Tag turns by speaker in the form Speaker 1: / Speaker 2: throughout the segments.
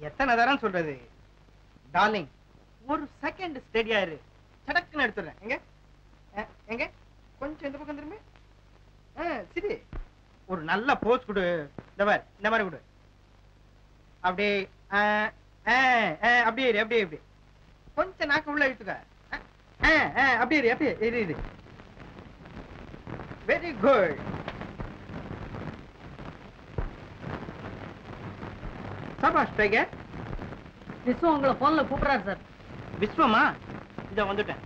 Speaker 1: எத்தனை தரம் சொல்றது? டார்லிங் ஒரு செகண்ட் ஸ்டெடியா இரு. சடக்குன்னு எடுத்துடுறேன். எங்க? அஹ், எங்க? கொஞ்சம் இந்த பக்கம் திரும்பி. சரி. ஒரு நல்ல போஸ் கொடு. இந்த மாதிரி இந்த மாதிரி கொடு. அப்படியே அப்படியே இரு அப்படியே இப்படி கொஞ்சம் நாக்கு உள்ள இழுத்துக்க. அப்படியே இரு அப்படியே இரு இரு வெரி குட் சபாஷ் டைகர்
Speaker 2: விஸ்வம் உங்களை போன்ல கூப்பிடுறாரு சார்.
Speaker 1: விஸ்வமா? இத வந்துட்டேன்.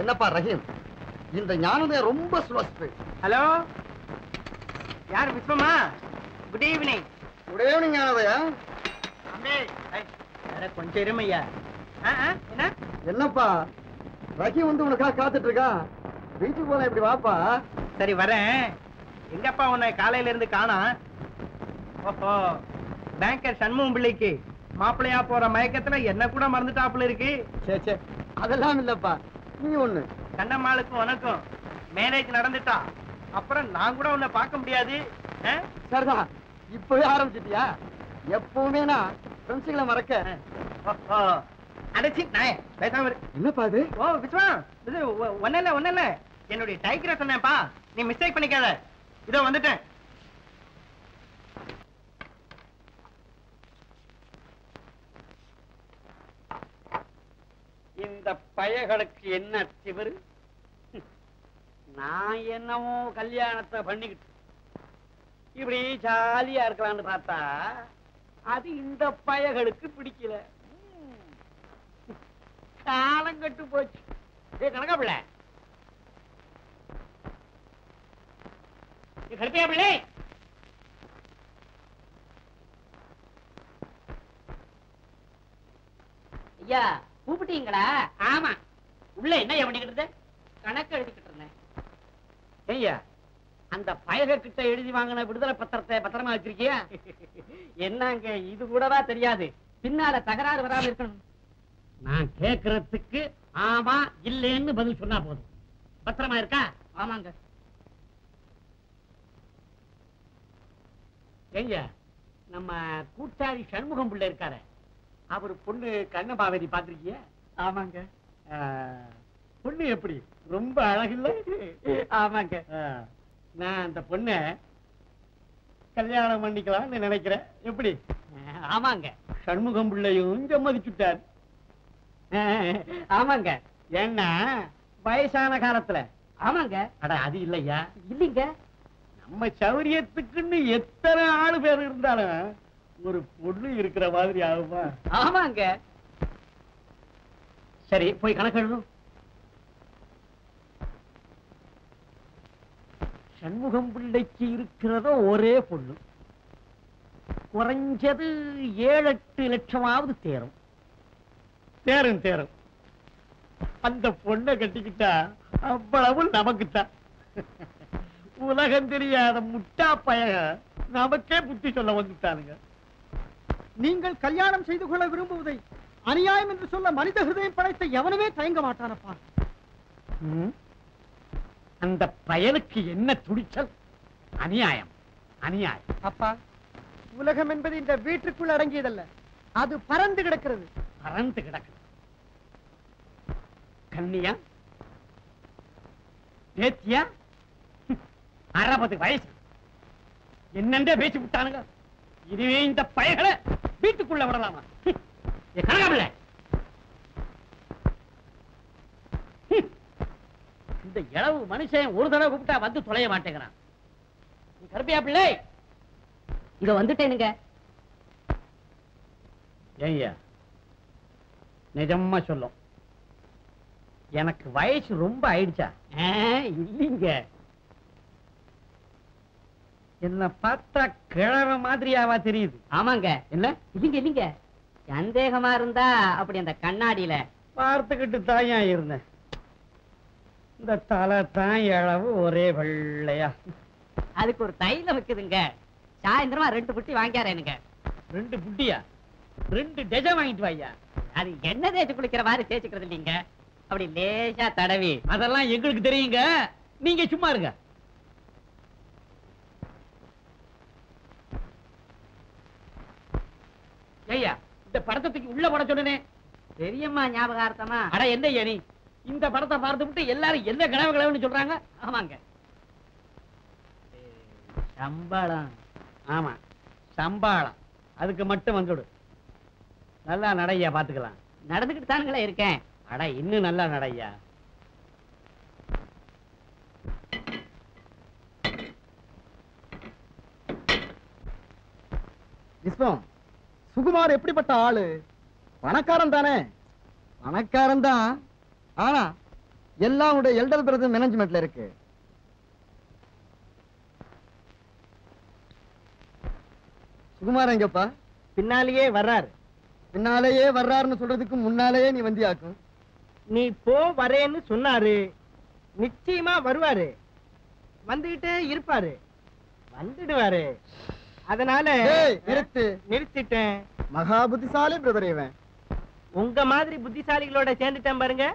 Speaker 3: என்னப்பா ரஹீம்? இந்த ஞானமே ரொம்ப ஸ்லோ ஸ்பீட்
Speaker 1: ஹலோ? யார் விஸ்வமா? குட் ஈவினிங்
Speaker 3: குட் ஈவினிங் ஞானதையா.
Speaker 1: கொஞ்சம் இருமையா? என்ன?
Speaker 3: என்னப்பா ரஹீம் வந்து உனக்காக காத்துட்டு இருக்கான் வீட்டுக்கு போல இப்படி வாப்பா?
Speaker 1: சரி வரேன். எங்கப்பா உன்னை காலையில இருந்து காணா ஓஹோ. பேங்கர் சண்முகம் பிள்ளைக்கு. மாப்பிள்ளையா போற மயக்கத்துல என்ன கூட மறந்துட்டாப்புல இருக்கு.
Speaker 3: சே சே அதெல்லாம் இல்லப்பா. நீ ஒண்ணு.
Speaker 1: கண்ணம்மாளுக்கும் உனக்கும் மேரேஜ் நடந்துட்டா. அப்புறம் நான் கூட உன்னை பார்க்க முடியாது. ஆ?
Speaker 3: சரிதான் இப்பவே ஆரம்பிச்சிட்டியா? எப்பவுமே நான் ஃப்ரெண்ட்ஸுகளை மறக்க.
Speaker 1: அடைச்சி நான் பேசாம.
Speaker 3: என்னப்பா இது
Speaker 1: ஓ விஸ்வா இது ஒ- ஒண்ணும் இல்ல ஒண்ணும் இல்ல. என்னுடைய டைகரை சொன்னேன்ப்பா. நீ மிஸ்டேக் பண்ணிக்காத. இதோ வந்துட்டேன்.
Speaker 4: இந்த பயகளுக்கு என்ன திமிரு? நான் என்னமோ கல்யாணத்தை பண்ணிக்கிட்டு இப்படி ஜாலியா இருக்கலாம்னு பார்த்தா அது இந்த பயகளுக்கு பிடிக்கல. காலம் கட்டு போச்சு. ஏ கணக்கா பிள்ளை? கடுப்பையா பிள்ளை?
Speaker 2: ஐயா கூப்பிட்டீங்களா?
Speaker 4: ஆமா. உள்ள என்ன பண்ணிக்கிட்டு?
Speaker 2: கணக்கு எழுதிக்கிட்டு இருந்தேன்.
Speaker 4: ஐயா அந்த பயக கிட்ட எழுதி வாங்கின விடுதலை பத்திரத்தை பத்திரமா வச்சிருக்கியா? என்னங்க இது கூடவா தெரியாது.
Speaker 2: பின்னால தகராறு வராம இருக்கணும்.
Speaker 4: நான் கேக்குறதுக்கு ஆமா இல்லைன்னு பதில் சொன்னா போதும். பத்திரமா இருக்கா?
Speaker 2: ஆமாங்க.
Speaker 4: ஐயா நம்ம கூட்டாளி சண்முகம் பிள்ளை இருக்காரு. அவர் பொண்ணு கண்ணபாவதி பாத்திருக்கிய
Speaker 2: ஆமாங்க.
Speaker 4: பொண்ணு எப்படி? ரொம்ப அழகில்ல?
Speaker 2: ஆமாங்க.
Speaker 4: நான் அந்த பொண்ணை கல்யாணம் பண்ணிக்கலாம்னு நினைக்கிறேன். எப்படி?
Speaker 2: ஆமாங்க.
Speaker 4: சண்முகம் பிள்ளையும் சம்மதிச்சுட்டார்
Speaker 2: ஆமாங்க.
Speaker 4: ஏன்னா வயசான காலத்துல.
Speaker 2: ஆமாங்க.
Speaker 4: அட அது இல்லையா?
Speaker 2: இல்லைங்க.
Speaker 4: நம்ம சௌரியத்துக்குன்னு எத்தனை ஆளு பேர் இருந்தாலும் ஒரு பொண்ணு இருக்கிற மாதிரி ஆகுமா?
Speaker 2: ஆமாங்க.
Speaker 4: சரி போய் கணக்கு எழுதும். சண்முகம் பிள்ளைக்கு இருக்கிறதோ ஒரே பொண்ணு. குறைஞ்சது ஏழு எட்டு லட்சமாவது தேரும். தேரும் தேரும். அந்த பொண்ணை கட்டிக்கிட்டா அவ்வளவு நமக்குத்தான். உலகம் தெரியாத முட்டா பயக நமக்கே புத்தி சொல்ல வந்துட்டானுங்க.
Speaker 3: நீங்கள் கல்யாணம் செய்து கொள்ள விரும்புவதை அநியாயம் என்று சொல்ல மனித ஹிருதயம் படைத்த எவனுமே தயங்க மாட்டானப்பா?
Speaker 4: அந்த பயலுக்கு என்ன துடிச்சல் அநியாயம் அநியாயம்.
Speaker 3: அப்பா உலகம் என்பது இந்த வீட்டுக்குள் அடங்கியதல்ல. அது பறந்து கிடக்கிறது.
Speaker 4: பறந்து கிடக்கு கண்ணியா? பேத்தியா? அறுபது வயசு. என்னென்றே பேசி விட்டானுங்க. இதுவே இந்த பயகளை வீட்டுக்குள்ள விடலாமா கனகாபிள்ள இந்த இளவு மனுஷன் ஒரு தடவை கூப்பிட்டா வந்து தொலைய மாட்டேங்கிறான். நீ கருப்பியா பிள்ளை?
Speaker 2: இங்க வந்துட்டேனுங்க.
Speaker 4: ஏய்யா நிஜமா சொல்லும். எனக்கு வயசு ரொம்ப ஆயிடுச்சா? இல்லைங்க. என்ன பார்த்தா கிழவ மாதிரியாவா தெரியுது.
Speaker 2: ஆமாங்க.
Speaker 4: என்ன?
Speaker 2: இல்லைங்க இல்லைங்க. சந்தேகமா இருந்தா அப்படி அந்த கண்ணாடியில
Speaker 4: பார்த்துக்கிட்டு தாயா இருந்தேன். இந்த தலை தான் இளவு ஒரே வெள்ளையா.
Speaker 2: அதுக்கு ஒரு தைலம் வைக்குதுங்க சாயந்தரமா ரெண்டு புட்டி வாங்கியாரேனுங்க.
Speaker 4: ரெண்டு புட்டியா? ரெண்டு டஜன் வாங்கிட்டு வாய்யா
Speaker 2: அது எண்ணெய் தேய்ச்சி குளிக்கிற மாதிரி தேய்ச்சிக்கிறது இல்லைங்க. அப்படி லேசா தடவி.
Speaker 4: அதெல்லாம் எங்களுக்கு தெரியுங்க. நீங்க சும்மா இருங்க. இந்த படத்தை உள்ள போட சொன்னனே.
Speaker 2: பெரியம்மா ஞாபகார்த்தமா?
Speaker 4: அட என்ன நீ? இந்த படத்தை பார்த்து விட்டு எல்லாரும் என்ன கனவு கனவுன்னு சொல்றாங்க?
Speaker 2: ஆமாங்க. சம்பளம்.
Speaker 4: ஆமா சம்பாளம். அதுக்கு மட்டும் வந்துடு. நல்லா நடையா பாத்துக்கலாம்
Speaker 2: நடந்துக்கிட்டு தானுங்களே இருக்கேன்.
Speaker 4: அட இன்னும் நல்லா நடையா
Speaker 3: விஸ்வம் சுகுமார் எப்படிப்பட்ட ஆளு? பணக்காரன் தானே. பணக்காரன் தான். ஆனா எல்லாம் உடைய எல்டர் பிரதர் மேனேஜ்மெண்ட்ல இருக்கு. சுகுமார் எங்கப்பா?
Speaker 1: பின்னாலேயே வர்றாரு.
Speaker 3: பின்னாலேயே வர்றாருன்னு சொல்றதுக்கு முன்னாலேயே நீ வந்தியாக்கும்.
Speaker 1: நீ போ வரேன்னு சொன்னாரு. நிச்சயமா வருவாரு. வந்துகிட்டே இருப்பாரு. வந்துடுவாரு. அதனால
Speaker 3: நிறுத்து.
Speaker 1: நிறுத்திட்டேன்.
Speaker 3: மகா புத்திசாலி பிரதர் இவன்.
Speaker 1: உங்க மாதிரி புத்திசாலிகளோட சேர்ந்துட்டேன் பாருங்க.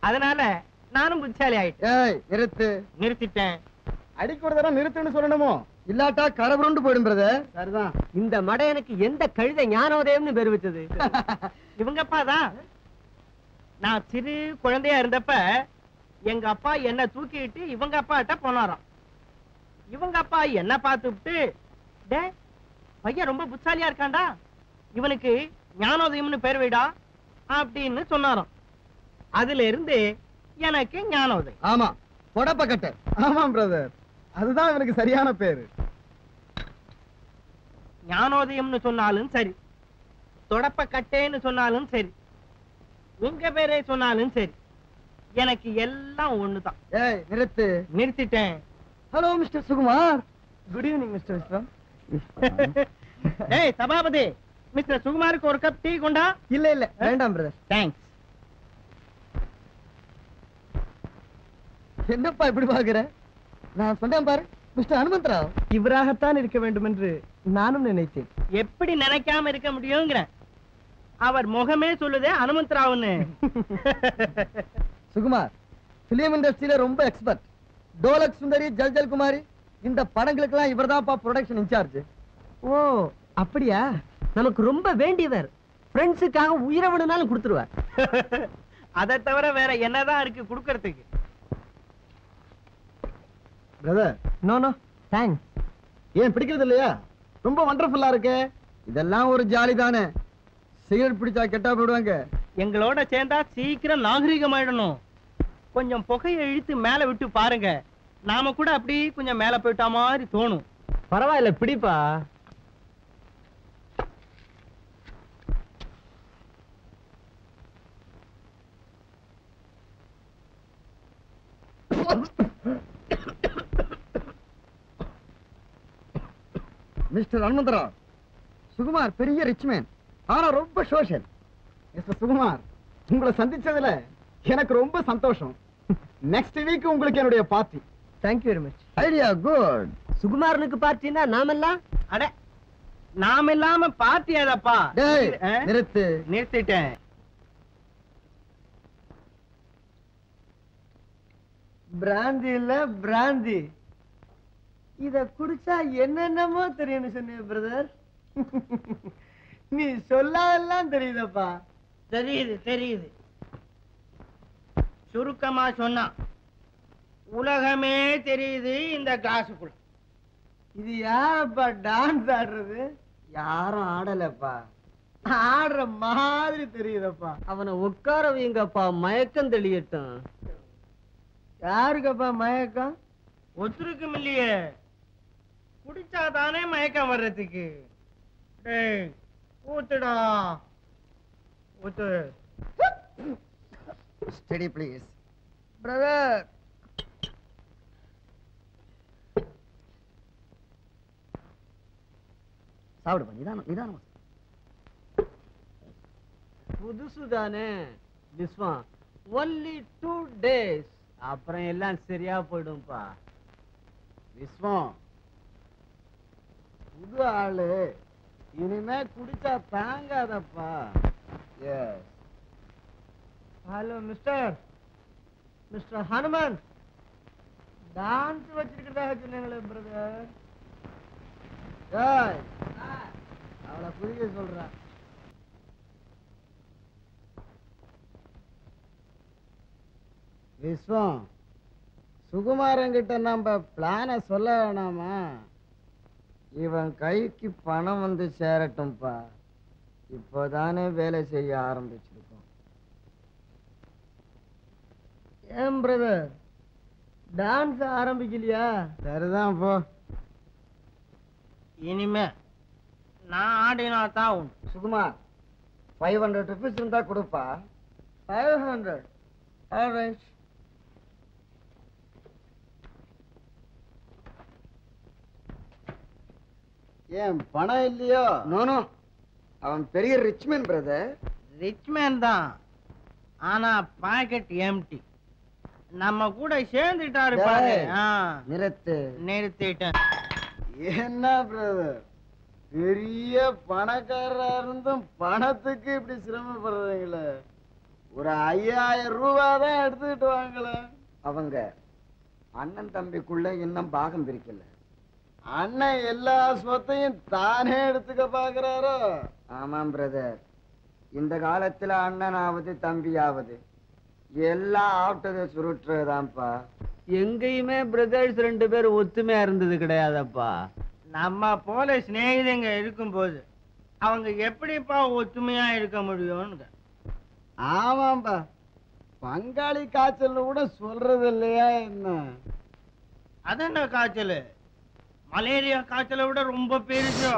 Speaker 1: அதனால நானும் புத்திசாலி ஆயிட்டேன்.
Speaker 3: நிறுத்து.
Speaker 1: நிறுத்திட்டேன்.
Speaker 3: அடிக்கு ஒரு தடவை நிறுத்துன்னு சொல்லணுமோ? இல்லாட்டா கரபுரண்டு போயிடும் பிரதர். சரிதான்.
Speaker 5: இந்த மடையனுக்கு எந்த கழுதை ஞானோதயம்னு பேர் வச்சது.
Speaker 1: இவங்க அப்பா தான் நான் சிறு குழந்தையா இருந்தப்ப எங்க அப்பா என்ன தூக்கிட்டு இவங்க அப்பாட்ட போனாராம். இவங்க அப்பா என்ன பார்த்துட்டு டே பையன் ரொம்ப புத்தாலியா இருக்கான்டா. இவனுக்கு ஞானோதயம்னு பேர் வைடா அப்படின்னு சொன்னாராம். அதுல இருந்து எனக்கு ஞானோதயம்.
Speaker 3: ஆமா கொடப்பக்கட்ட ஆமா பிரதர் அதுதான் இவனுக்கு சரியான பேரு.
Speaker 1: ஞானோதயம்னு சொன்னாலும் சரி. தொடப்ப கட்டேன்னு சொன்னாலும் சரி. உங்க பேரே சொன்னாலும் சரி. எனக்கு எல்லாம் ஒண்ணுதான்.
Speaker 3: நிறுத்து.
Speaker 1: நிறுத்திட்டேன்.
Speaker 3: Hello mister Sukumar. Good evening mister Vishwam.
Speaker 1: ஏய் சபாபதி மிஸ்டர் சுகுமாருக்கு ஒரு கப் டீ கொண்டா?
Speaker 3: இல்ல இல்ல வேண்டாம் பிரதர்
Speaker 1: தேங்க்ஸ்
Speaker 3: என்னப்பா இப்படி பாக்குற நான் சொன்னேன் பாரு மிஸ்டர் ஹனுமந்தராவ் இவராகத்தான் இருக்க வேண்டும் என்று நானும் நினைத்தேன்.
Speaker 1: எப்படி நினைக்காம இருக்க முடியுங்கிறேன் அவர் முகமே சொல்லுதே அனுமந்தராவுன்னு.
Speaker 3: சுகுமார் பிலிம் இண்டஸ்ட்ரியில ரொம்ப எக்ஸ்பர்ட் டோலக் சுந்தரி ஜல் ஜல் குமாரி இந்த படங்களுக்கெல்லாம் இவர்தான்ப்பா ப்ரொடக்ஷன் இன்சார்ஜ்
Speaker 5: ஓ அப்படியா? நமக்கு ரொம்ப வேண்டியவர். ஃப்ரெண்ட்ஸுக்காக உயிரை விடுனாலும் கொடுத்துருவார்.
Speaker 1: அதை தவிர வேற என்னதான் இருக்கு குடுக்கறதுக்கு?
Speaker 3: பிரதர்
Speaker 5: நோ நோ தேங்க்ஸ்
Speaker 3: ஏன் பிடிக்கிறது இல்லையா? ரொம்ப வண்டர்ஃபுல்லா இருக்கு. இதெல்லாம் ஒரு ஜாலி தானே. சிகரெட் பிடிச்சா கெட்டா போயிடுவாங்க.
Speaker 1: எங்களோட சேர்ந்தா சீக்கிரம் நாகரிகமாயிடணும். கொஞ்சம் புகையை இழுத்து மேல விட்டு பாருங்க. நாம கூட அப்படி கொஞ்சம் மேல போயிட்டா மாதிரி தோணும்.
Speaker 5: பரவாயில்ல பிடிப்பா.
Speaker 3: மிஸ்டர் ஹனுமந்தரா சுகுமார் பெரிய ரிச் மேன் ஆனா ரொம்ப சோஷியல் மிஸ்டர் சுகுமார் உங்களை சந்திச்சதுல எனக்கு ரொம்ப சந்தோஷம். நெக்ஸ்ட் வீக் உங்களுக்கு என்னுடைய party
Speaker 5: thank you very much
Speaker 3: idea good
Speaker 5: சுகுமாரனுக்கு பார்ட்டினா நாமெல்லாம்
Speaker 1: அட நாம இல்லாம
Speaker 3: டேய்
Speaker 1: ஆ?
Speaker 3: நிறுத்து.
Speaker 1: நிறுத்திட்டேன்.
Speaker 5: பிராந்தி இல்ல பிராந்தி. இத குடிச்சா என்னென்னமோ தெரியும்னு சொன்னிய பிரதர் நீ சொல்லாதெல்லாம் தெரியுதப்பா.
Speaker 1: தெரியுது தெரியுது. சுருக்கமா சொன்னா. உலகமே தெரியுது இந்த கிளாஸுக்குள்ள
Speaker 5: இது யாரப்பா டான்ஸ் ஆடுறது? யாரும் ஆடலப்பா. ஆடுற மாதிரி தெரியுதப்பா. அவனை உட்கார வைங்கப்பா மயக்கம் தெளியட்டும். யாருக்கப்பா மயக்கம்?
Speaker 1: ஒத்துருக்கும் இல்லையே. குடிச்சாதானே மயக்கம் வர்றதுக்கு. ஊத்துடா. ஊத்து.
Speaker 3: ஸ்டடி ப்ளீஸ்
Speaker 5: பிரதர்
Speaker 3: சாப்பிடுப்பா நிதானம் நிதானம்.
Speaker 5: புதுசு தானே விஸ்வம் ஒன்லி டூ டேஸ் அப்புறம் எல்லாம் சரியா போயிடும்பா
Speaker 3: விஸ்வம் புது ஆளு. இனிமே குடிச்சா தாங்காதப்பா. Yes
Speaker 5: hello mister mister Hanuman dance வச்சிருக்கிறதா சொன்னீங்களே பிரதர்
Speaker 3: ஏய் அவளை புரிய சொல்றேன் விஸ்வம் சுகுமாரங்கிட்ட நம்ம பிளான சொல்ல வேணாமா? இவன் கைக்கு பணம் வந்து சேரட்டும்பா. இப்போதானே வேலை செய்ய ஆரம்பிச்சிருக்கோம்.
Speaker 5: ஏன் பிரதர் டான்ஸ் ஆரம்பிக்கலையா?
Speaker 3: சரிதான் போ.
Speaker 1: இனிமே நான் ஆடினா தான் உண்டு.
Speaker 3: சுகுமார் ஃபைவ் ஹண்ட்ரட் ருபீஸ் இருந்தா கொடுப்பா. ஃபைவ் ஹண்ட்ரட் ஆல்ரைட் ஏன் பணம் இல்லையோ? நோனோ அவன் பெரிய ரிச்மேன் பிரதர்
Speaker 1: ரிச் மேன் தான். ஆனா பாக்கெட் எம்டி நம்ம கூட சேர்ந்துட்டாரு
Speaker 3: நிறுத்து.
Speaker 1: நிறுத்திட்டேன்.
Speaker 3: என்ன பிரதர் பெரிய பணக்காரரா இருந்தும் பணத்துக்கு இப்படி சிரமப்படுறீங்களே? ஒரு ஐயாயிரம் ரூபாய் தான் எடுத்துக்கிட்டு வாங்களே. அவங்க அண்ணன் தம்பிக்குள்ள இன்னும் பாகம் பிரிக்கல. அண்ணன் எல்லா சொத்தையும் தானே எடுத்துக்க பாக்குறாரோ? ஆமாம் பிரதர் இந்த காலத்துல அண்ணனாவது தம்பியாவது எல்லாம் ஆப்டதை சுருட்டுறதான்ப்பா
Speaker 5: எங்கேயுமே பிரதர்ஸ் ரெண்டு பேர் ஒத்துமையா இருந்தது கிடையாதப்பா.
Speaker 1: நம்ம போல சிநேகிதங்க இருக்கும்போது அவங்க எப்படிப்பா ஒத்துமையா இருக்க முடியும்னு.
Speaker 3: ஆமாம்பா. பங்காளி காய்ச்சல் கூட சொல்றது இல்லையா என்ன?
Speaker 1: அதென்ன காய்ச்சல்? மலேரியா காய்ச்சலை விட ரொம்ப பெருசோ.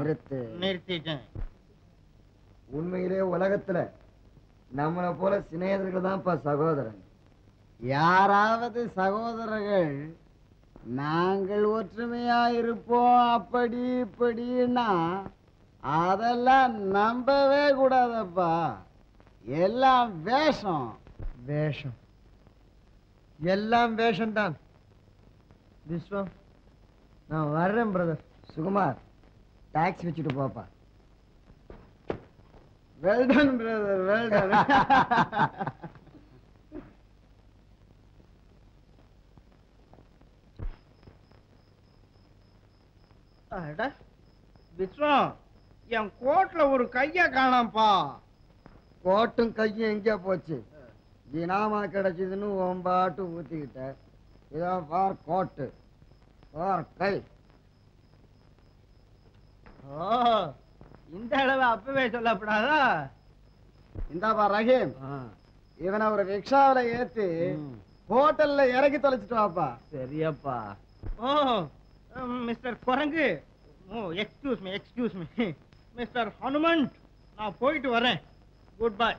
Speaker 3: நிறுத்து.
Speaker 1: நிறுத்திட்டேன்.
Speaker 3: உண்மையிலே உலகத்துல நம்மளை போல சிநேகிதர்கள் தான்ப்பா சகோதரன். யாராவது சகோதரர்கள் நாங்கள் ஒற்றுமையா இருப்போம் அப்படி இப்படின்னா அதெல்லாம் நம்பவே கூடாதப்பா. எல்லாம் வேஷம்.
Speaker 5: வேஷம். எல்லாம் வேஷம்தான். விஸ்வம் நான் வர்றேன் பிரதர்
Speaker 3: சுகுமார் டாக்ஸி வச்சுட்டு போப்பா. வெல்டன் பிரதர் வெல்டன்
Speaker 1: அட, விஸ்வம் என் கோட்ல ஒரு கைய காணாம்ப்பா.
Speaker 3: கோட்டும் கையும் எங்கே போச்சு. இனாமா கிடைச்சதுன்னு ஒம்பாட்டு ஊத்திக்கிட்ட. இதோ பார் கோட்டு. பார் கை.
Speaker 1: ஓ இந்த அளவு அப்பவே சொல்லப்படாதா?
Speaker 3: இந்தாப்பா ரஹீம். இவனை ஒரு ரிக்ஷாவில ஏத்தி ஹோட்டல்ல இறக்கி தொலைச்சிட்டு வாப்பா.
Speaker 5: சரியப்பா.
Speaker 1: ஓ மிஸ்டர் குரங்கு ஓ excuse me excuse me mister Hanumanth நான் போயிட்டு வரேன். குட் பை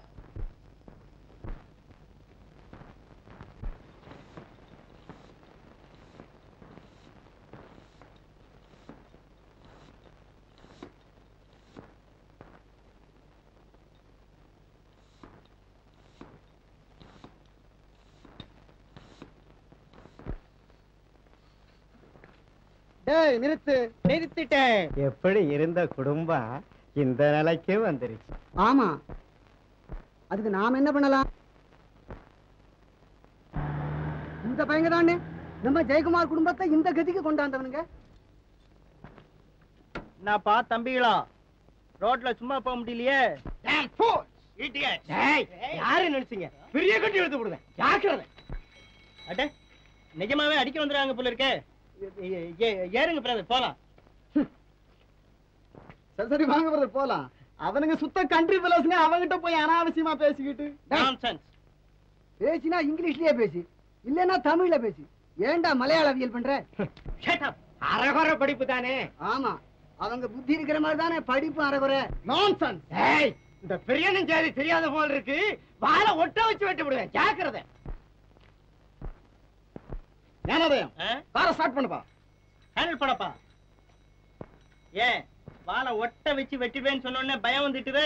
Speaker 3: டேய் நிறுத்து
Speaker 1: நிறுத்திட்டேன்.
Speaker 5: எப்படி இருந்த குடும்பம் இந்த நிலைக்கு வந்துருச்சு.
Speaker 3: ஆமா. அதுக்கு நாம என்ன பண்ணலாம்? இந்த பையங்க தானே நம்ம ஜெயக்குமார் குடும்பத்தை இந்த கதிக்கு கொண்டாந்தவனுங்க
Speaker 1: என்னப்பா தம்பிகளா? ரோட்ல சும்மா போக முடியலையே? Idiot.
Speaker 5: யாரு நினைச்சீங்க? பெரிய கட்டி எடுத்து விடுவேன் ஜாக்கிரதை
Speaker 1: அட நிஜமாவே அடிக்க வந்துடுறாங்க போல இருக்கே. ஏ- ஏ- ஏறுங்க பிரதர் போலாம்.
Speaker 3: சரி சரி வாங்க பிரதர் போலாம். அவனுங்க சுத்த கண்ட்ரி பிளஸ்னு அவங்கிட்ட போய் அனாவசியமா பேசிக்கிட்டு. பேசினா இங்கிலீஷ்லயே பேசி இல்லன்னா தமிழ்ல பேசி. ஏன்டா மலையாளவியல் பண்ற?
Speaker 5: அரகுற படிப்பு தானே.
Speaker 3: ஆமா. அவங்க புத்தி இருக்கிற மாதிரி தானே படிப்பு அறகுறை நான்சென்ஸ்
Speaker 5: இந்த பெரியனும் ஜாதி தெரியாத போல இருக்கு. வாழை ஒட்ட வச்சு வெட்டி விடுவேன். ஜாக்கிரதை.
Speaker 3: ஞானோதயம். காரை ஸ்டார்ட் பண்ணுப்பா
Speaker 1: ஹேண்டில் பண்ணப்பா ஏன் வாழை ஒட்ட வச்சு வெட்டுவேன்னு சொன்ன உடனே பயம் வந்துட்டுது.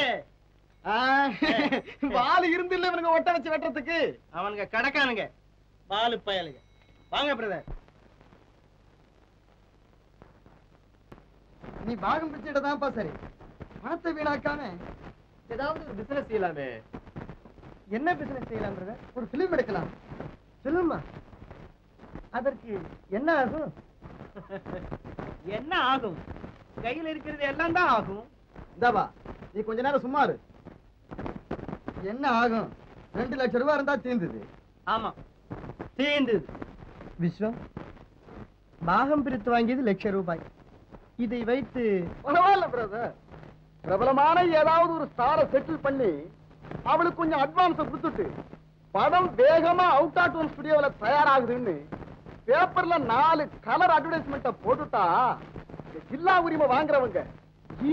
Speaker 3: வால் இருந்து இல்ல இவனுங்க ஒட்ட வச்சு வெட்டுறதுக்கு.
Speaker 1: அவனுங்க கடக்கானுங்க. பாலு பயலுங்க. வாங்க பிரதர்
Speaker 3: நீ பாகம் பிடிச்சிட்டதான்ப்பா சரி. பணத்தை வீணாக்காம ஏதாவது ஒரு பிசினஸ் செய்யலாமே. என்ன பிசினஸ் செய்யலாம் பிரதர் ஒரு பிலிம் எடுக்கலாம்.
Speaker 5: சொல்லுமா அதற்கு என்ன ஆகும்?
Speaker 1: என்ன ஆகும்? கையில இருக்கிறது எல்லாம் தான் ஆகும்.
Speaker 3: இந்தாப்பா நீ கொஞ்ச நேரம் சும்மா இரு. என்ன ஆகும்? ரெண்டு லட்சம் ரூபாய் இருந்தா தீர்ந்தது
Speaker 1: ஆமா. தீர்ந்தது
Speaker 5: விஸ்வம் பாகம் பிரித்து வாங்கியது லட்ச ரூபாய். இதை வைத்து
Speaker 3: பரவாயில்ல பிரதர் பிரபலமான ஏதாவது ஒரு ஸ்டாரை செட்டில் பண்ணி அவளுக்கு கொஞ்சம் அட்வான்ஸ் கொடுத்துட்டு படம் வேகமா அவுட் ஆட் ஒன் ஸ்டுடியோல தயாராகுதுன்னு பேப்பர்ல நாலு கலர் அட்வர்டைஸ்மெண்ட்ட போட்டுட்டா ஜில்லா உரிமை வாங்குறவங்க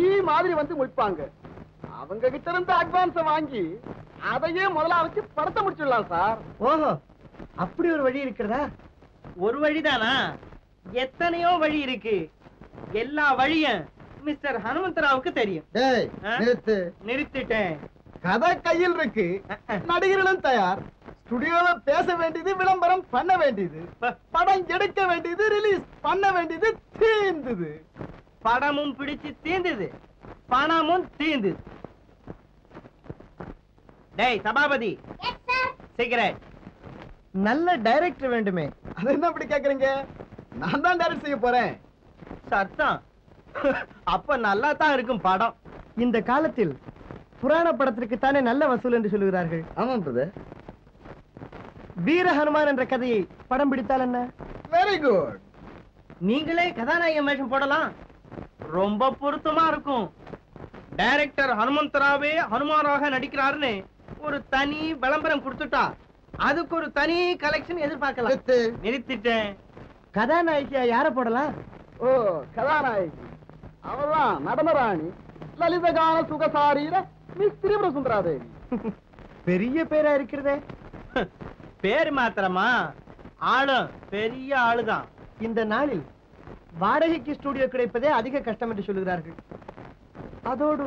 Speaker 3: ஈ மாதிரி வந்து முடிப்பாங்க அவங்க கிட்ட இருந்து அட்வான்ஸ வாங்கி அதையே முதல்ல வச்சு படத்தை முடிச்சிடலாம் சார்.
Speaker 5: ஓஹோ அப்படி ஒரு வழி இருக்கிறதா?
Speaker 1: ஒரு வழிதானா? எத்தனையோ வழி இருக்கு. எல்லா வழியும் மிஸ்டர் ஹனுமந்தராவுக்கு தெரியும்?
Speaker 3: நிறுத்து.
Speaker 1: நிறுத்திட்டேன்.
Speaker 3: கதை கையில் இருக்கு. நடிகர்களும் தயார். ஸ்டுடியோல பேச வேண்டியது விளம்பரம் பண்ண வேண்டியது படம் எடுக்க வேண்டியது ரிலீஸ் பண்ண வேண்டியது தீர்ந்தது.
Speaker 1: படமும் பிடிச்சு தீர்ந்தது பணமும் தீர்ந்தது. டேய் சபாபதி. சிகரெட்.
Speaker 5: நல்ல டைரக்டர் வேண்டுமே.
Speaker 3: அது என்ன அப்படி கேக்குறீங்க? நான் தான் டைரக்ட் செய்ய போறேன்.
Speaker 1: சத்தம். அப்ப நல்லா தான் இருக்கும் படம்.
Speaker 5: இந்த காலத்தில் புராண படத்திற்கு தானே நல்ல வசூல் என்று சொல்லுகிறார்கள்.
Speaker 3: ஆமா பிரதர்
Speaker 5: வீர ஹனுமான் என்ற கதையை படம் பிடித்தால் என்ன?
Speaker 3: வெரி குட்
Speaker 1: நீங்களே கதாநாயகன் வேஷம் போடலாம். ரொம்ப பொருத்தமா இருக்கும். டைரக்டர் ஹனுமந்தராவே ஹனுமானாக நடிக்கிறாருன்னு ஒரு தனி விளம்பரம் கொடுத்துட்டா. அதுக்கு ஒரு தனி கலெக்ஷன் எதிர்பார்க்கலாம். நிறுத்திட்டேன்.
Speaker 5: கதாநாயகியா யார போடலாம்?
Speaker 3: ஓ கதாநாயகி. அவதான் நடனராணி லலிதகான சுகசாரீர மிஸ் திரிபுர சுந்தராதேவி
Speaker 5: பெரிய பேரா இருக்கிறதே.
Speaker 1: பேர் மாத்திரமா? ஆளும் பெரிய ஆளுதான்.
Speaker 5: இந்த நாளில் வாடகைக்கு ஸ்டுடியோ கிடைப்பதே அதிக கஷ்டம் என்று சொல்லுகிறார்கள். அதோடு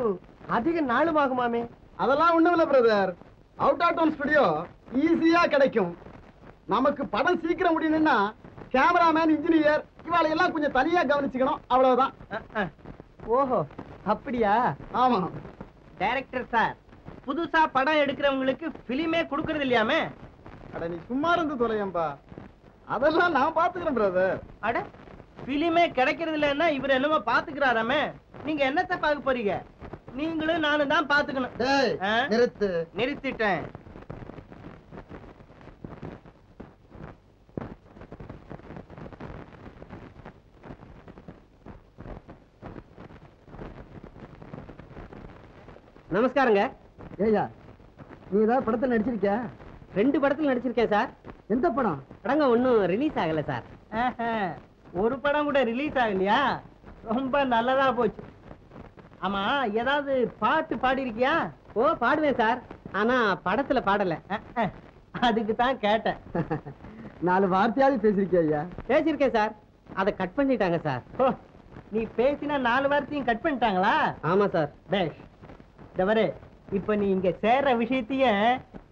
Speaker 5: அதிக நாளும் ஆகுமாமே?
Speaker 3: அதெல்லாம் ஒண்ணுமில்ல பிரதர் அவுட் ஆட் ஒன் ஸ்டுடியோ ஈஸியா கிடைக்கும். நமக்கு படம் சீக்கிரம் முடியணும்னா கேமராமேன் இன்ஜினியர் இவாளை எல்லாம் கொஞ்சம் தனியா கவனிச்சுக்கணும். அவ்வளவுதான்.
Speaker 5: ஓஹோ அப்படியா?
Speaker 3: ஆமா.
Speaker 1: டைரக்டர் சார் புதுசா படம் எடுக்கிறவங்களுக்கு பிலிமே கொடுக்கறது இல்லையாமே?
Speaker 3: அட நீ சும்மா இருந்து தொலையம்பா. அதெல்லாம் நான் பாத்துக்கிறேன் பிரதர்
Speaker 1: அட பிலிமே கிடைக்கிறது இல்லைன்னா இவர் என்னமோ பாத்துக்கிறாராமே. நீங்க என்னத்த பார்க்க போறீங்க? நீங்களும் நானும் தான் பாத்துக்கணும்?
Speaker 3: நிறுத்து.
Speaker 1: நிறுத்திட்டேன்.
Speaker 4: நமஸ்காரங்க.
Speaker 3: ஏய்யா நீ ஏதாவது படத்துல நடிச்சிருக்கியா?
Speaker 4: ரெண்டு படத்துல நடிச்சிருக்கேன் சார்.
Speaker 3: எந்த படம்?
Speaker 4: படங்க ஒன்றும் ரிலீஸ் ஆகல சார்.
Speaker 1: ஒரு படம் கூட ரிலீஸ் ஆகலையா? ரொம்ப நல்லதா போச்சு. ஆமா ஏதாவது பாட்டு பாடியிருக்கியா?
Speaker 4: ஓ பாடுவேன் சார். ஆனா படத்துல பாடல.
Speaker 1: அதுக்கு தான் கேட்டேன்.
Speaker 3: நாலு வார்த்தையாவது பேசிருக்கியா ஐயா?
Speaker 4: பேசியிருக்கேன் சார். அதை கட் பண்ணிட்டாங்க சார்.
Speaker 1: நீ பேசின நாலு வார்த்தையும் கட் பண்ணிட்டாங்களா?
Speaker 4: ஆமா சார்.
Speaker 1: பேஷ் தவறு இப்ப நீ இங்க சேர்ற விஷயத்தையும்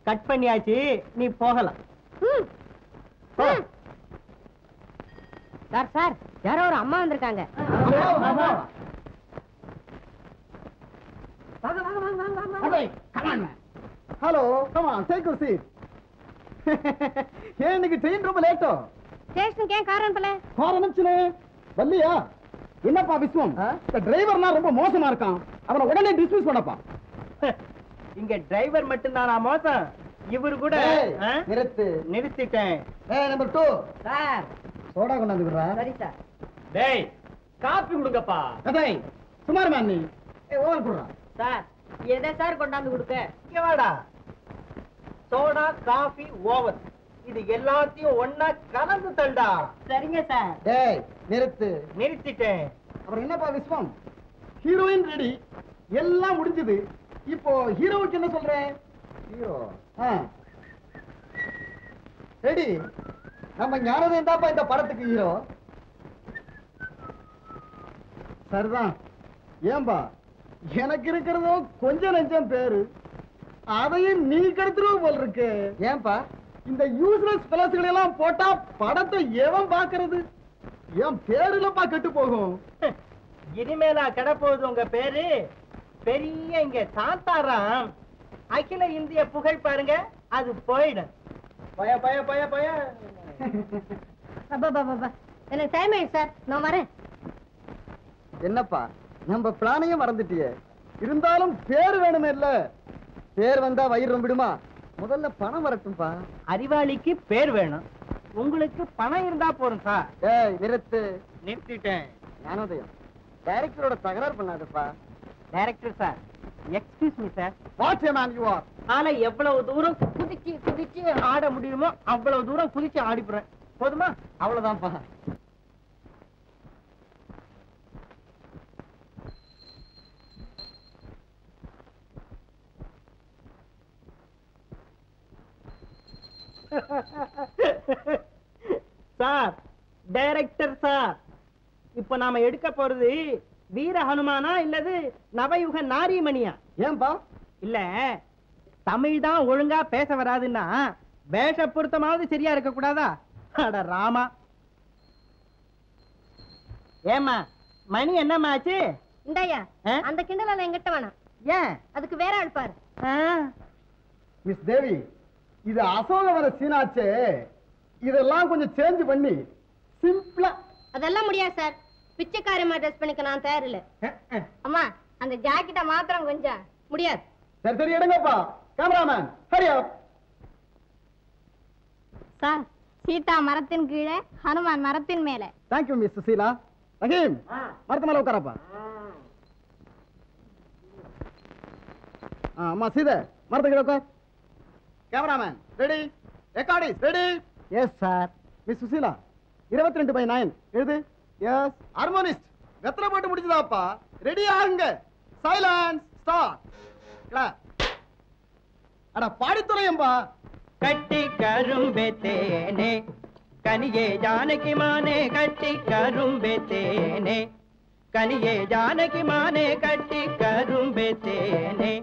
Speaker 1: கட் பண்ணியாச்சு நீ போகலாம்.
Speaker 2: சார் சார் யாரோ ஒரு அம்மா வந்திருக்காங்க.
Speaker 3: ஹலோ கமான் டேக் சீட் ஏன் இன்னைக்கு ட்ரெயின் ரொம்ப லேட்டோ
Speaker 2: ஸ்டேஷனுக்கு ஏன் கார் அனுப்பல?
Speaker 3: ஆரம்பிச்சுனே வல்லியா என்னப்பா விஸ்வம்? இந்த டிரைவர்னா ரொம்ப மோசமா இருக்கான். அவனை உடனே டிஸ்மிஸ் பண்ணப்பா.
Speaker 1: இங்க டிரைவர் மட்டும்தானா மோசம்? இவரு கூட?
Speaker 3: நிறுத்து.
Speaker 1: நிறுத்திட்டேன்.
Speaker 3: Number two
Speaker 2: sir.
Speaker 3: சோடா கொண்டாந்து விடுறா
Speaker 2: சரி சார்.
Speaker 1: டேய் காப்பி கொடுங்கப்பா.
Speaker 3: கதை சுமார் நீ? ஏய் ஓவர் போடுறா
Speaker 2: சார் எதை சார் கொண்டாந்து கொடுக்க?
Speaker 1: இங்க வாடா. சோடா காஃபி ஓவர் இது எல்லாத்தையும் ஒண்ணா கலந்து தண்டா
Speaker 2: சரிங்க சார்.
Speaker 3: டேய் நிறுத்து.
Speaker 1: நிறுத்திட்டேன்.
Speaker 3: அப்புறம் என்னப்பா விஸ்வம்? ஹீரோயின் ரெடி எல்லாம் முடிஞ்சது. இப்போ ஹீரோவுக்கு என்ன சொல்ற ஹீரோ ரெடி நம்ம ஞானதேன் தான்ப்பா இந்த படத்துக்கு ஹீரோ சரிதான். ஏன்பா எனக்கு இருக்கிறதோ கொஞ்சம் நெஞ்சம் பேரு. அதையும் நீ கெடுத்துருவ போல் இருக்கு. ஏன்பா? இந்த யூஸ்லெஸ் பிளஸ்களை எல்லாம் போட்டா படத்தை எவன் பாக்குறது? என் பேருலப்பா கெட்டு போகும்.
Speaker 1: இனிமேலா கிடப்போகுது உங்க பேரு? பெரிய இங்க சாந்தாராம். அகில இந்திய புகழ் பாருங்க அது போயிடும். பய பய பய பய.
Speaker 2: எனக்கு டைம் ஆயிடுச்சு சார்? நான் வரேன்.
Speaker 3: என்னப்பா நம்ம பிளானையும் மறந்துட்டியே. இருந்தாலும் பேர் வேணுமே இல்ல. பேர் வந்தா வயிறு ரொம்பிடுமா? முதல்ல பணம் வரட்டும்பா.
Speaker 1: அறிவாளிக்கு பேர் வேணும். உங்களுக்கு பணம் இருந்தா போதும் சார்.
Speaker 3: ஏய் நிறுத்து.
Speaker 1: நிறுத்திட்டேன்.
Speaker 3: ஞானோதயம் டைரக்டரோட தகராறு பண்ணாதப்பா.
Speaker 1: Director sir excuse me sir
Speaker 3: watchman you are
Speaker 1: ஆனா எவ்வளவு தூரம் குதிச்சு குதிச்சு ஆட முடியுமோ அவ்வளவு தூரம் குதிச்சு ஆடிப்புறேன். போதுமா?
Speaker 3: அவ்வளவுதான்ப்பா
Speaker 1: சார் டைரக்டர் சார் இப்ப நாம எடுக்க போறது வீர ஹனுமானா இல்லது நவயுக நாரிமணியா?
Speaker 3: ஏன்பா?
Speaker 1: இல்ல தமிழ் தான் ஒழுங்கா பேச வராதுன்னா வேஷ பொருத்தமாவது சரியா இருக்க கூடாதா? அட ராமா. ஏமா மணி என்னம்மா ஆச்சு?
Speaker 6: இந்தாயா? அந்த கிண்டல என்கிட்ட வேணாம்.
Speaker 1: ஏன்?
Speaker 6: அதுக்கு வேற ஆள் பாரு.
Speaker 3: மிஸ் தேவி இது அசோகவர சீனாச்சே. இதெல்லாம் கொஞ்சம் சேஞ்ச் பண்ணி சிம்பிளா
Speaker 6: அதெல்லாம் முடியாது சார். பிச்சைக்காரமா ட்ரெஸ் பண்ணிக்க நான் தயார் இல்ல. அம்மா அந்த ஜாக்கெட்டை மாத்திரம் கொஞ்சம். முடியாது.
Speaker 3: சரி சரி எடுங்கப்பா. Cameraman Hari up
Speaker 6: sir Sita மரத்தின் கீழே ஹனுமான் மரத்தின் மேலே.
Speaker 3: Thank you miss Susheela Rahim. மரத்து மேல உட்காரப்பா. ஆ, அம்மா சீதை மரத்து கீழே உட்கார். Cameraman ready recordist ready yes sir miss Susheela இருபத்தி ரெண்டு பை நைன் எழுது. எஸ் ஹார்மோனிஸ்ட் வெத்தலை போட்டு முடிச்சதாப்பா ரெடி ஆகுங்க சைலன்ஸ் ஸ்டார்ட் அட பாடித்துறையம்பா.
Speaker 1: கட்டி கரும்பே தேனே கனியே ஜானகி மானே கட்டி கரும்பே தேனே கனியே ஜானகி மானே கட்டி கரும்பே தேனே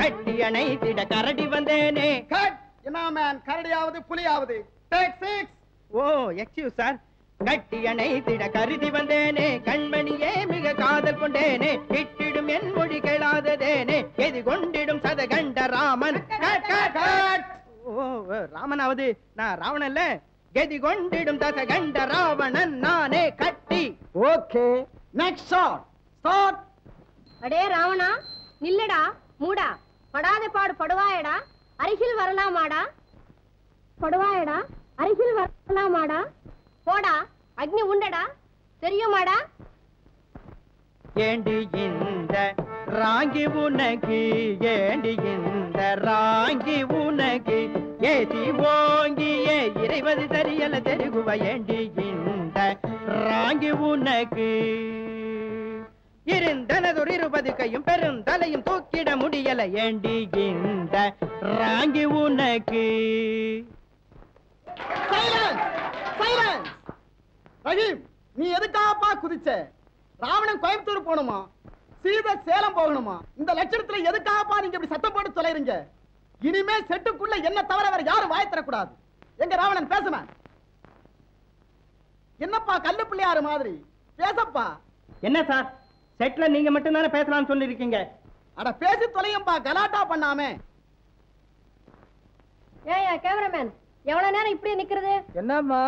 Speaker 1: கட்டி அணைத்திட கரடி வந்தேனே.
Speaker 3: கட் என்ன மேன் கரடியாவது புலியாவது. டேக் சிக்ஸ்
Speaker 1: ஓ எக்ஸ்கியூஸ் சார் கட்டி அணைத்திட கருதி வந்தேனே கண்மணியே மிக காதல் கொண்டேனே இட்டிடும் என் மொழி கேளாததேனே எது கொண்டிடும் சதகண்ட ராமன். ராமனாவது நான் ராவணன் இல்ல கெதி கொண்டிடும் தசகண்ட ராவணன் நானே. கட்டி.
Speaker 3: ஓகே நெக்ஸ்ட் ஷாட் ஸ்டார்ட்
Speaker 6: அடே ராவணா நில்லடா மூடா. படாத பாடு படுவாயடா. அருகில் வரலாமாடா. படுவாயடா அருகில் வரலாமாடா. போடா அக்னி உண்டடா. தெரியுமாடா?
Speaker 1: ஏண்டி இந்த ராங்கி உனக்கு ஏண்டி இந்த ராங்கி உனக்கு? ஏசி ஓங்கியே இறைவது தெரியல தெருகுவ ஏண்டி இந்த ராங்கி உனக்கு? இருந்தனதொரு இருபது கையும் பெருந்தலையும் தூக்கிட முடியல ஏண்டி இந்த ராங்கி உனக்கு?
Speaker 3: சைலன்ஸ் சைலன்ஸ் ரஹீம் நீ எதுக்காப்பா குதிச்ச? ராவணன் கோயம்புத்தூர் போகணுமா? சீதை சேலம் போகணுமா? இந்த லட்சணத்துல எதுக்காப்பா நீங்க இப்படி சத்தம் போட்டு தொலைறீங்க? இனிமே செட்டுக்குள்ள என்ன தவிர வேற யாரும் வாய் தரக்கூடாது எங்க ராவணன் பேசுன என்னப்பா கல்லு பிள்ளையாரு மாதிரி? பேசப்பா.
Speaker 1: என்ன சார்? செட்ல நீங்க மட்டும் தானே பேசலாம்னு சொல்லிருக்கீங்க
Speaker 3: அட பேசி தொலையும்பா கலாட்டா பண்ணாமே.
Speaker 6: ஏயா கேமராமேன் எவ்வளவு நேரம் இப்படி நிக்கிறது?
Speaker 1: என்னம்மா?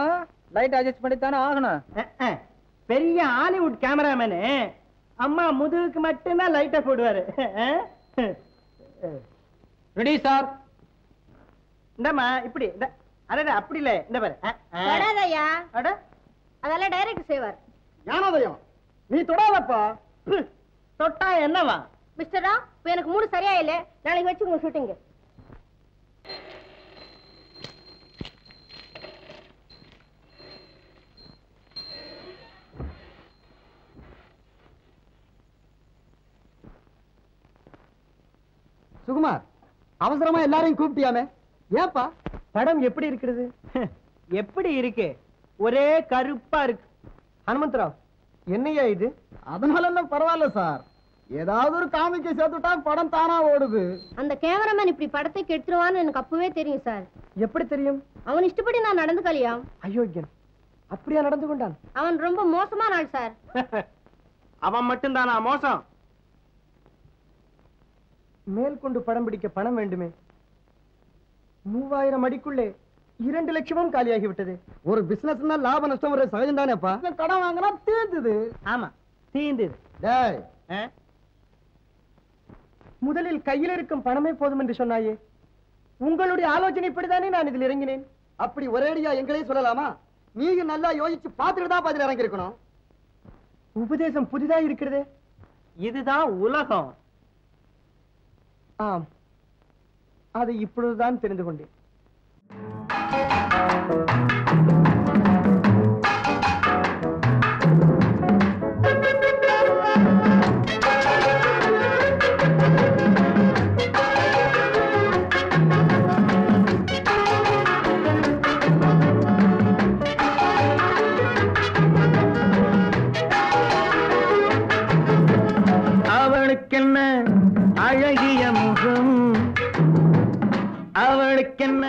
Speaker 1: லைட் அட்ஜஸ்ட் பண்ணி தானே ஆகணும் பெரிய ஹாலிவுட் கேமராமேனு அம்மா முதுகுக்கு மட்டும்தான் லைட்டை போடுவாரு. ரெடி சார் இந்தம்மா இப்படி இந்த அடடா அப்படி இல்ல. இந்த பாரு.
Speaker 6: தொடாதய்யா.
Speaker 1: அட.
Speaker 6: அதெல்லாம் டைரக்ட் செய்வார்.
Speaker 3: ஞானோதயம் நீ தொடாதப்பா.
Speaker 1: தொட்டா என்னவா?
Speaker 6: மிஸ்டரா எனக்கு மூடு சரியா இல்ல நாளைக்கு வச்சு உங்க ஷூட்டிங்
Speaker 3: சுகுமார் அவசரமா எல்லாரையும் கூப்பிட்டியாமே? ஏப்பா
Speaker 1: படம் எப்படி இருக்கிறது? எப்படி இருக்கு? ஒரே கருப்பா இருக்கு.
Speaker 5: ஹனுமந்தராவ் என்னையா இது?
Speaker 3: அதனால என்ன பரவாயில்ல சார். ஏதாவது ஒரு காமிக்க சேர்த்துட்டா படம் தானா ஓடுது.
Speaker 6: அந்த கேமராமேன் இப்படி படத்தை கெடுத்துருவான்னு எனக்கு அப்பவே தெரியும் சார்.
Speaker 5: எப்படி தெரியும்?
Speaker 6: அவன் இஷ்டப்படி நான் நடந்துக்கலையா?
Speaker 5: அயோக்கியன் அப்படியா நடந்து கொண்டான்?
Speaker 6: அவன் ரொம்ப மோசமான ஆள் சார்.
Speaker 1: அவன் மட்டும்தானா மோசம்?
Speaker 5: மேல் கொண்டு படம் பிடிக்க பணம் வேண்டுமே. மூவாயிரம் அடிக்குள்ளே இரண்டு லட்சமும் காலியாகி விட்டது
Speaker 3: ஒரு பிசினஸ்னா லாப நஷ்டம் ஒரு சகஜம் தானேப்பா கடன் வாங்கினா தீர்ந்துது
Speaker 1: ஆமா தீந்துது.
Speaker 3: டேய்.
Speaker 1: ஆ?
Speaker 5: முதலில் கையில் இருக்கும் பணமே போதும் என்று சொன்னாயே. உங்களுடைய ஆலோசனைப்படிதானே நான் இதில் இறங்கினேன்.
Speaker 7: அப்படி ஒரேடியா எங்களே சொல்லலாமா? நீங்க நல்லா யோசிச்சு பார்த்துட்டு தான் பதில் இறங்கி இருக்கணும்
Speaker 5: உபதேசம் புதிதா இருக்கிறதே.
Speaker 1: இதுதான் உலகம்.
Speaker 5: ஆம். அதை இப்பொழுதுதான் தெரிந்து கொண்டேன். எனக்கென்ன